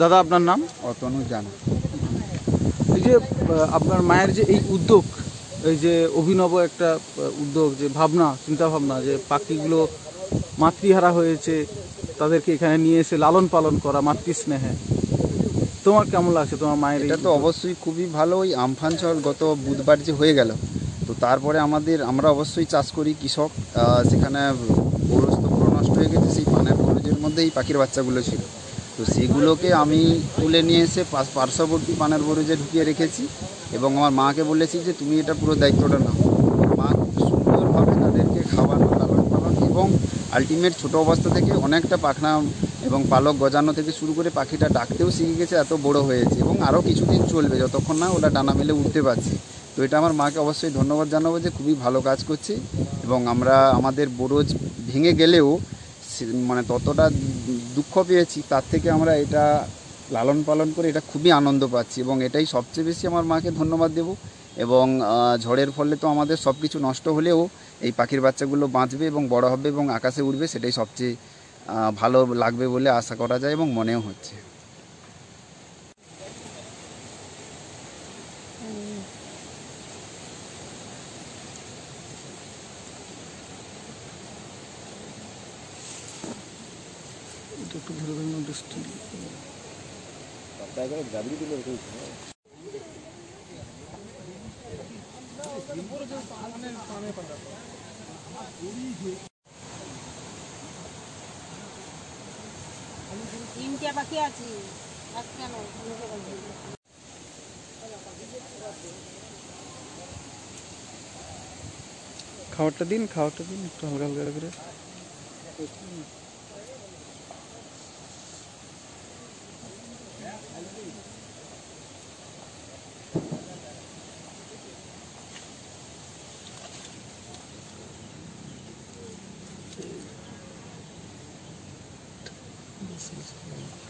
দাদা আপনার নাম? অতনু জানা। এই যে আপনার মায়ের যে এই উদ্যোগ এই যে অভিনব একটা উদ্যোগ যে ভাবনা চিন্তা ভাবনা যে পাখিগুলো মাতৃহারা হয়েছে তাদেরকে এখানে নিয়ে এসে লালন পালন করা মাতৃস্নেহে তোমার কেমন লাগছে তোমার মায়ের এটা তো অবশ্যই খুবই ভালো। ওই আমফান ঝড় গত বুধবার যে হয়ে গেল তো তারপরে আমাদের আমরা অবশ্যই চাষ করি কৃষক। সেখানে বরজ পুরো নষ্ট হয়ে গেছে সেই পানের বরজের মধ্যে এই পাখির বাচ্চাগুলো ছিল। তো সেগুলোকে আমি তুলে নিয়ে এসে পার্শ্ববর্তী পানের বরজে ঢুকিয়ে রেখেছি এবং আমার মাকে বলেছি যে তুমি এটা পুরো দায়িত্বটা নাও। মা খুব সুন্দরভাবে তাদেরকে খাওয়ানো লালন পালন এবং আলটিমেট ছোট অবস্থা থেকে অনেকটা পাখনা এবং পালক গজানো থেকে শুরু করে পাখিটা ডাকতেও শিখে গেছে, এত বড় হয়েছে এবং আরও কিছুদিন চলবে, যতক্ষণ না ওরা ডানা মেলে উঠতে পারছে। তো এটা আমার মাকে অবশ্যই ধন্যবাদ জানাব যে খুবই ভালো কাজ করছে এবং আমরা আমাদের বরজ ভেঙে গেলেও মানে ততটা দুঃখ পেয়েছি, তার থেকে আমরা এটা লালন পালন করে এটা খুবই আনন্দ পাচ্ছি এবং এটাই সবচেয়ে বেশি আমার মাকে ধন্যবাদ দেব এবং ঝড়ের ফলে তো আমাদের সব কিছু নষ্ট হলেও এই পাখির বাচ্চাগুলো বাঁচবে এবং বড় হবে এবং আকাশে উঠবে সেটাই সবচেয়ে ভালো লাগবে বলে আশা করা যায় এবং মনেও হচ্ছে। এটা একটু ধরে ধরে না দৃষ্টি। তিনটে পাখি আছে। এক কেন খাবারটা দিন খাবারটা দিন একটু হালকা হালকা করে। This is great.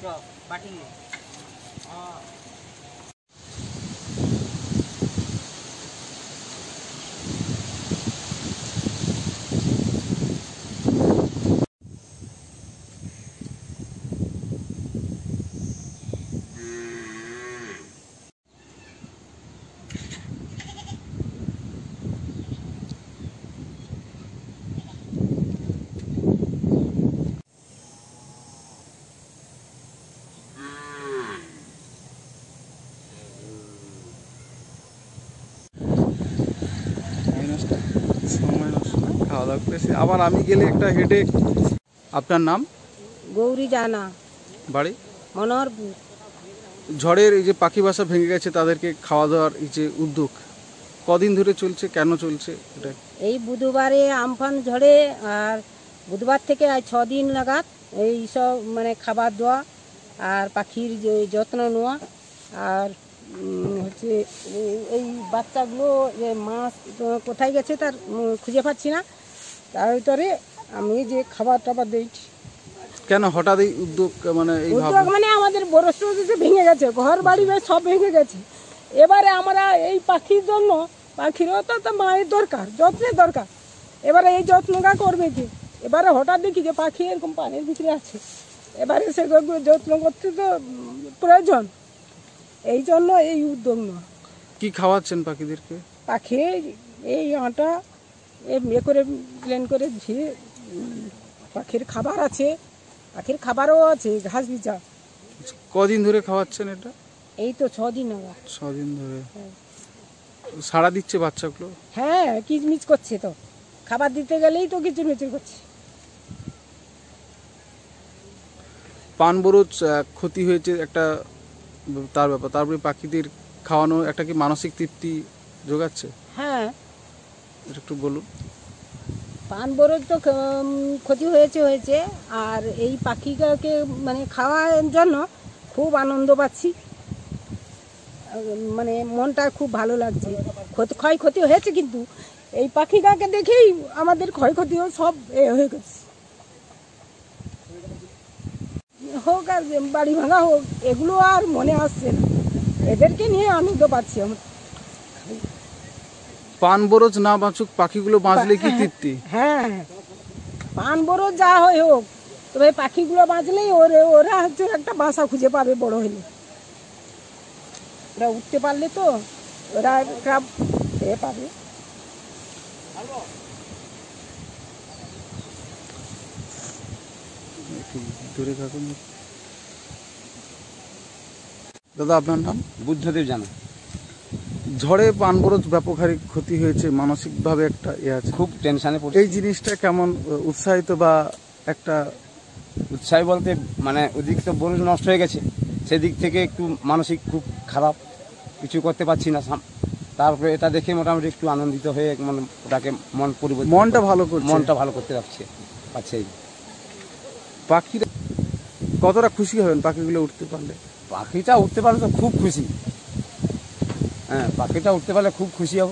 drop, batting leg. Ah. খাওয়া দাওয়া করেছে। আবার আমি গেলে একটা হেডে আপনার নাম? গৌরী জানা। বাড়ি? মনোহরপুর। ঝড়ের এই যে পাখি বাসা ভেঙে গেছে তাদেরকে খাওয়া দাওয়ার এই যে উদ্যোগ কদিন ধরে চলছে কেন চলছে এটা? এই বুধবারে আমফান ঝড়ে আর বুধবার থেকে আজ ছ দিন লাগাত এই সব মানে খাবার দেওয়া আর পাখির যে যত্ন নেওয়া আর হচ্ছে এই- এই বাচ্চাগুলো যে মাছ কোথায় গেছে তার খুঁজে পাচ্ছি না। তার ভিতরে আমি যে খাবার টাবার দিয়েছি। কেন হঠাৎ এই উদ্যোগ মানে এই ভাব উদ্যোগ মানে আমাদের বরস্ত যে ভেঙে গেছে। ঘর বাড়ি বাড়ি সব ভেঙে গেছে। এবারে আমরা এই পাখির জন্য পাখিরও তো তো মায়ের দরকার যত্নের দরকার। এবারে এই যত্নটা করবে কি? এবারে হঠাৎ দেখি যে পাখি এরকম পানির ভিতরে আছে। এবারে সেগুলো যত্ন করতে তো প্রয়োজন। এই জন্য এই উদ্যোগ নেওয়া। কি খাওয়াচ্ছেন পাখিদেরকে? পাখি এই আটা এ ইয়ে করে প্লেন করে উম, পাখির খাবার আছে পাখির খাবারও আছে ঘাস বিচা কদিন ধরে খাওয়াচ্ছেন এটা? এই তো ছদিন আবার ছদিন ধরে। সাড়া দিচ্ছে বাচ্চাগুলো? হ্যাঁ কিচমিচ করছে তো। খাবার দিতে গেলেই তো কিচমিচির করছে। পান বরজ ক্ষতি হয়েছে একটা তার ব্যাপার তারপরে পাখিদের খাওয়ানো একটা কি মানসিক তৃপ্তি যোগাচ্ছে? হ্যাঁ একটু বলুন। পান বরজ তো ক্ষতি হয়েছে হয়েছে। আর এই পাখিটাকে মানে খাওয়ার জন্য খুব আনন্দ পাচ্ছি। মানে মনটা খুব ভালো লাগছে। ক্ষতি, ক্ষয়ক্ষতি হয়েছে কিন্তু এই পাখিটাকে দেখেই আমাদের ক্ষয়ক্ষতিও সব এ হয়ে গেছে। হোক আর, বাড়ি ভাঙা হোক, এগুলো আর মনে আসছে না। এদেরকে নিয়ে আনন্দ পাচ্ছি আমরা। পান বরজ না বাঁচুক পাখিগুলো বাঁচলে কি তৃপ্তি? হ্যাঁ পান বড় যা হয় হোক তবে পাখিগুলো বাঁচলেই ওরে ওরা হচ্ছে একটা বাসা খুঁজে পাবে বড় হলে। ওরা উঠতে পারলে তো ওরা একটা এ পাবে। দূরে থাকুন। দাদা আপনার নাম? বুদ্ধদেব জানা। ঝড়ে পান বরজ ব্যাপক হারে ক্ষতি হয়েছে মানসিকভাবে একটা ইয়ে আছে। খুব টেনশনে পড়ছে। এই জিনিসটা কেমন উৎসাহিত বা একটা উৎসাহী বলতে মানে ওদিক তো বরুজ নষ্ট হয়ে গেছে সেদিক থেকে একটু মানসিক খুব খারাপ কিছু করতে পারছি না তারপরে এটা দেখে মোটামুটি একটু আনন্দিত হয়ে মানে ওটাকে মন পরিবর্তন মনটা ভালো করছে। মনটা ভালো করতে পারছে পারছে। পাখিরা কতটা খুশি হবেন পাখিগুলো উঠতে পারলে? পাখিটা উঠতে পারলে তো খুব খুশি। হ্যাঁ পাখিটা উঠতে পারলে খুব খুশি হব।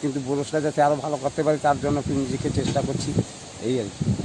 কিন্তু বরসটা যাতে আরও ভালো করতে পারি, তার জন্য নিজেকে চেষ্টা করছি। এই আর কি।